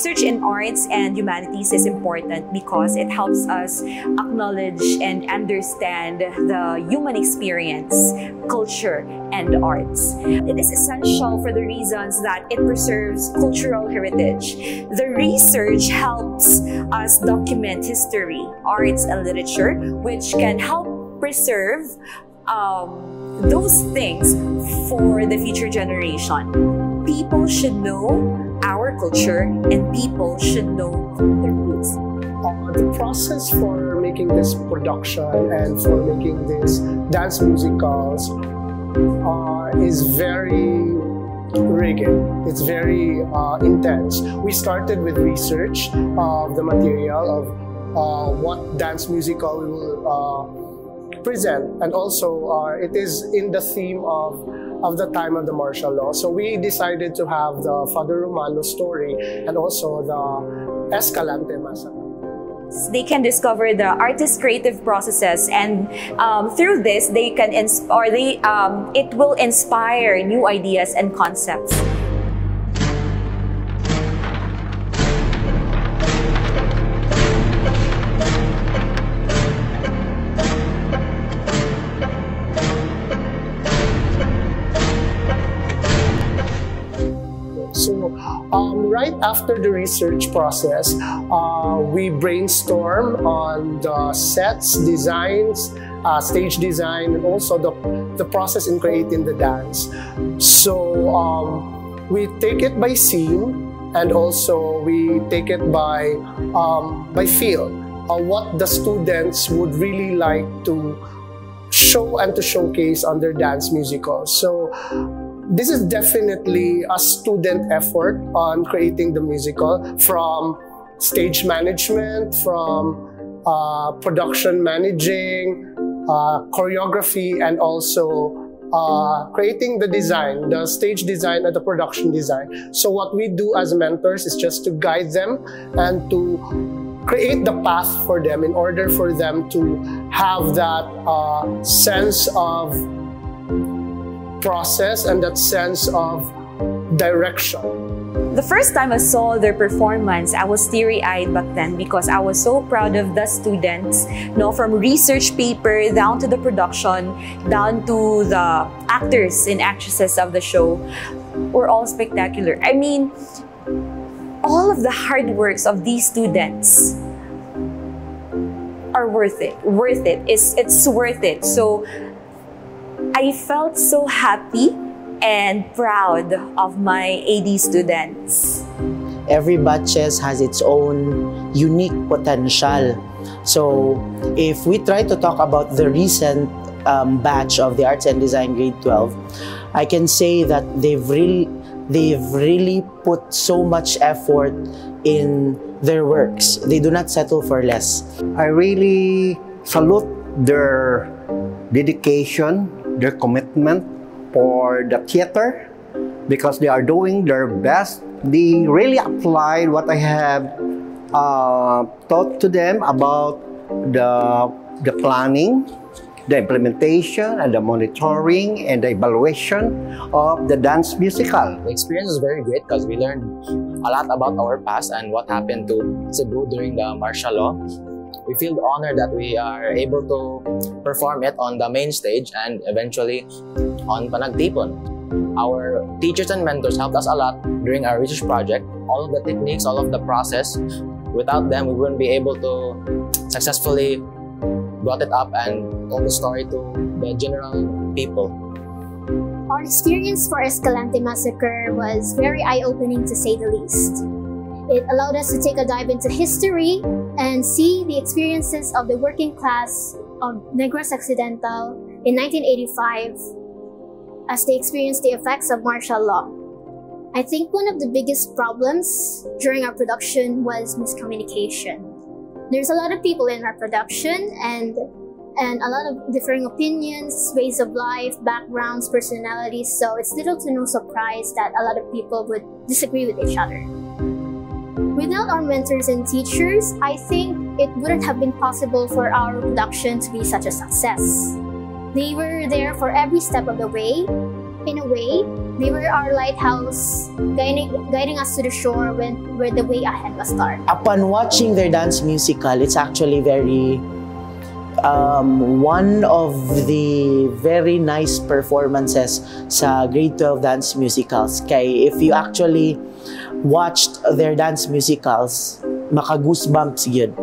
research in arts and humanities is important because it helps us acknowledge and understand the human experience, culture, and arts. It is essential for the reasons that it preserves cultural heritage. The research helps us document history, arts, and literature, which can help preserve um, those things for the future generation. People should know our culture and people should know their roots. Uh, the process for making this production and for making this dance musicals uh, is very rigid. It's very uh, intense. We started with research of the material of uh, what dance musical we will uh, present, and also uh, it is in the theme of of the time of the martial law. So we decided to have the Father Romano story and also the Escalante massacre. They can discover the artist's creative processes, and um, through this, they can ins- or they um, it will inspire new ideas and concepts. Um, right after the research process, uh, we brainstorm on the sets, designs, uh, stage design, and also the, the process in creating the dance. So, um, we take it by scene and also we take it by, um, by feel. Uh, what the students would really like to show and to showcase on their dance musical. So this is definitely a student effort on creating the musical from stage management, from uh, production managing, uh, choreography, and also uh, creating the design, the stage design and the production design. So what we do as mentors is just to guide them and to create the path for them in order for them to have that uh, sense of process and that sense of direction. The first time I saw their performance, I was teary-eyed back then because I was so proud of the students, you know, from research paper down to the production, down to the actors and actresses of the show, were all spectacular. I mean, all of the hard works of these students are worth it. Worth it. It's it's worth it. So I felt so happy and proud of my AD students. Every batches has its own unique potential. So if we try to talk about the recent um, batch of the Arts and Design Grade 12, I can say that they've really, they've really put so much effort in their works. They do not settle for less. I really salute their dedication, their commitment for the theater because they are doing their best. They really applied what I have uh, taught to them about the, the planning, the implementation, and the monitoring and the evaluation of the dance musical. The experience was very great because we learned a lot about our past and what happened to Cebu during the martial law. We feel honored that we are able to perform it on the main stage and eventually on Panagtipon. Our teachers and mentors helped us a lot during our research project. All of the techniques, all of the process, without them, we wouldn't be able to successfully brought it up and told the story to the general people. Our experience for Escalante Massacre was very eye-opening to say the least. It allowed us to take a dive into history and see the experiences of the working class of Negros Occidental in 1985 as they experienced the effects of martial law. I think one of the biggest problems during our production was miscommunication. There's a lot of people in our production and and a lot of differing opinions, ways of life, backgrounds, personalities, so it's little to no surprise that a lot of people would disagree with each other. Without our mentors and teachers, I think it wouldn't have been possible for our production to be such a success. They were there for every step of the way, in a way, they were our lighthouse, guiding, guiding us to the shore when where the way ahead was dark. Upon watching their dance musical, it's actually very um, one of the very nice performances sa grade 12 dance musicals. Kay if you actually watched their dance musicals, maka goosebumps yun.